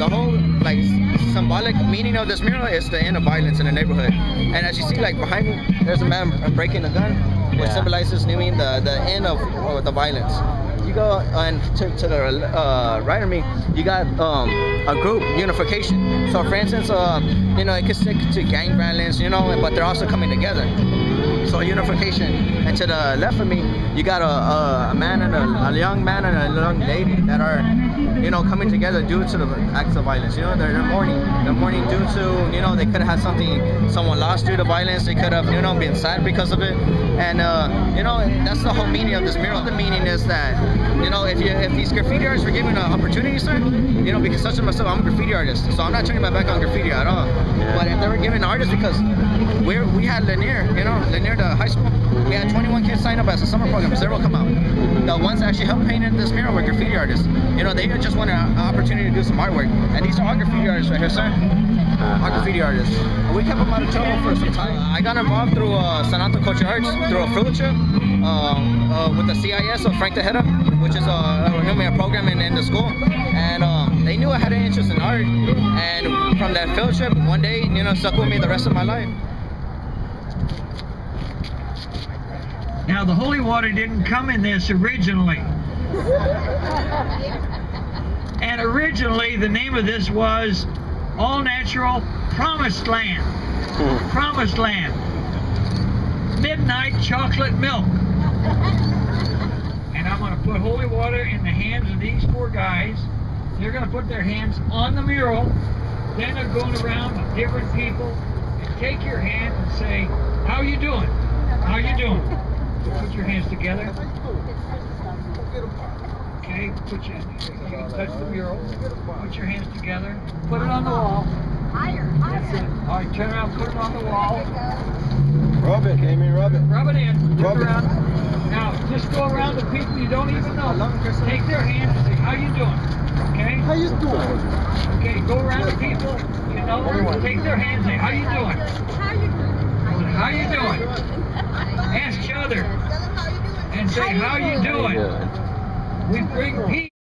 the whole like symbolic meaning of this mural is the end of violence in the neighborhood. And as you see, like behind me, there's a man breaking a gun, which Yeah. symbolizes, I mean, the the end of, of the violence. You go and to, to the uh, right of me, you got um, a group unification. So, for instance, uh, you know, it could stick to gang violence, you know, but they're also coming together. So unification. And to the left of me, you got a, a, a man and a, a young man and a young lady that are, you know, coming together due to the acts of violence. You know, they're, they're mourning. They're mourning due to, you know, they could have had something, someone lost due to violence. They could have, you know, been sad because of it. And, uh, you know, that's the whole meaning of this mural. The meaning is that, you know, if you if these graffiti artists were given an opportunity, sir, you know, because such as myself, I'm a graffiti artist, so I'm not turning my back on graffiti at all. But if they were given artists, because we're, we had Lanier, you know, Lanier, the high school, we had 21 kids sign up as a summer program. Zero come out. The ones that actually helped paint in this mural were graffiti artists. You know, they just wanted an opportunity to do some artwork. And these are all graffiti artists right here, sir. All graffiti artists. And we kept them out of trouble for some time. I got involved through uh, San Antonio Culture Arts, through a field trip uh, uh, with the CIS of Frank Tejeda, which is a, a, a program in, in the school. And um, they knew I had an interest in art. And from that field trip, one day, you know, stuck with me the rest of my life. Now, the holy water didn't come in this originally. And originally, the name of this was All Natural Promised Land. Hmm. Promised Land. Midnight Chocolate Milk. And I'm going to put holy water in the hands of these four guys. They're going to put their hands on the mural. Then they're going around to different people and take your hand and say, How you doing? How you doing? Put your hands together. Okay, put your you can touch the mural. Put your hands together. Put it on the wall. That's it. All right, turn around, put it on the wall. Rub it, Amy, rub it. Rub it in. Turn around. Now, just go around to people you don't even know. Take their hands and say, How you doing? Okay? How you doing? Okay, go around to people you know. Take their hands and say, How you doing? How you doing? Ask each other and say, How you doing? We bring peace.